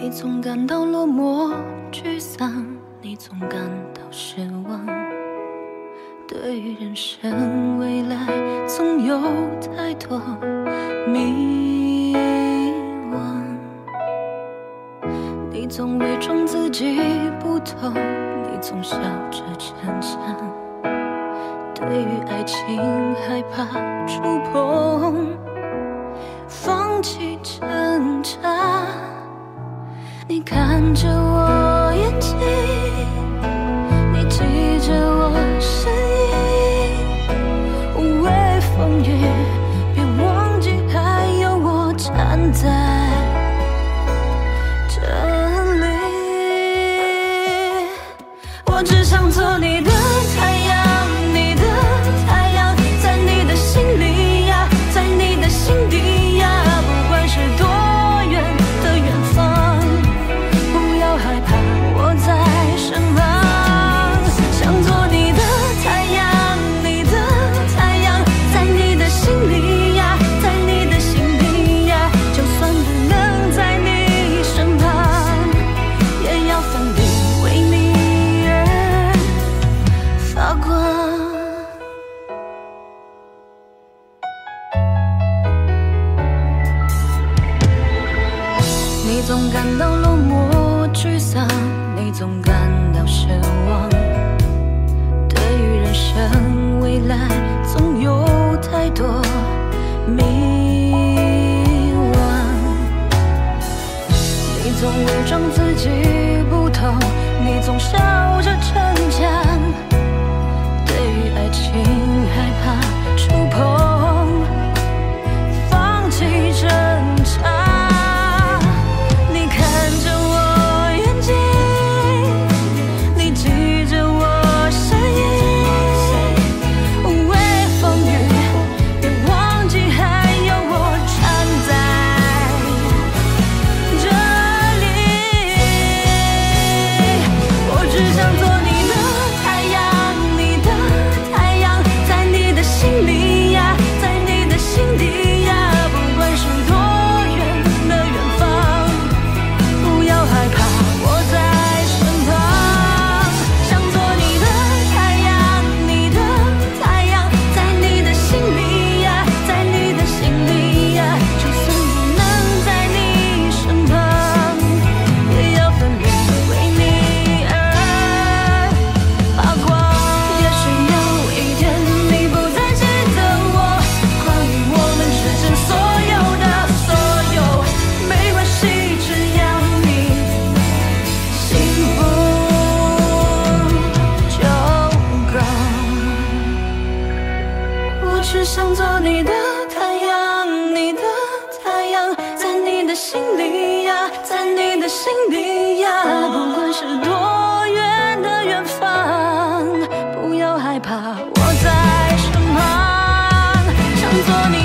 你总感到落寞、沮丧，你总感到失望。对于人生未来，总有太多迷惘。你总伪装自己不痛，你总笑着逞强。对于爱情，害怕触碰，你总感到落寞、沮丧，你总感到失望。对于人生未来，总有太多迷惘。你总伪装自己不痛，你总笑着逞强。对于爱情害怕你的太阳你的太阳在你的心里呀在你的心底呀。不管是多远的远方不要害怕我在身旁想做你